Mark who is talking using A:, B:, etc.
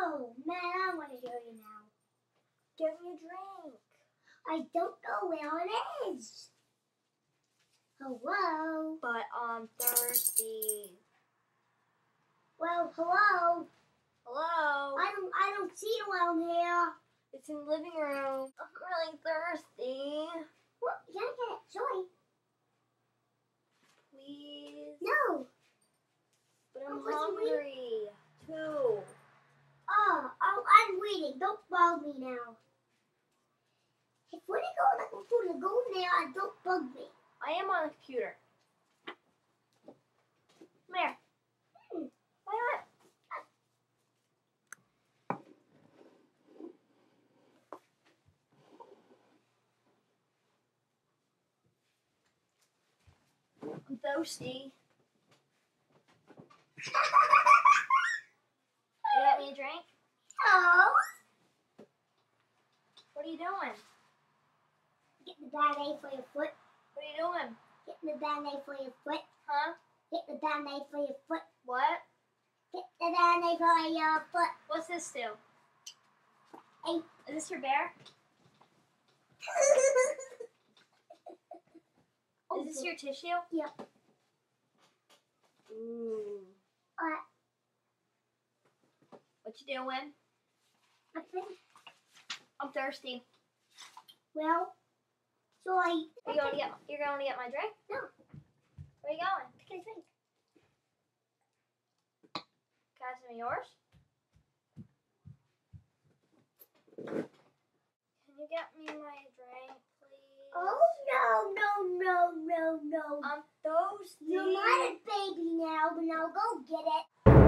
A: Oh, man, I want to hear you now.
B: Get me a drink.
A: I don't know where it is. Hello?
B: But I'm thirsty.
A: Well, hello?
B: Hello?
A: I don't, I don't see you around here.
B: It's in the living room. I'm really thirsty.
A: What? You gotta get it. Sorry.
B: Please.
A: No.
B: I'm
A: Oh,
B: hungry. Too.
A: Oh, oh, I'm waiting. Don't bug me now. If we're going to go to go in there, don't bug me.
B: I am on the computer. Come here.
A: Hmm.
B: Why not? I'm thirsty. You got me a drink?
A: Oh.
B: What are you doing?
A: Get the band-aid for your foot.
B: What are you doing?
A: Get the band-aid for your foot.
B: Huh?
A: Get the band-aid for your foot.
B: What?
A: Get the band-aid for your foot.
B: What's this do?
A: Hey.
B: Is this your bear? Is this your tissue?
A: Yep.
B: Ooh.
A: Uh,
B: What you doing?
A: I think,
B: I'm thirsty.
A: well, so I...
B: Are you going to get? You're going to get my drink?
A: No.
B: Where are you going?
A: Take a drink.
B: Can I have some of yours? Can you get me my drink, please?
A: Oh, no, no, no, no, no.
B: Um, I'm thirsty.
A: You're not a baby now, but now go get it.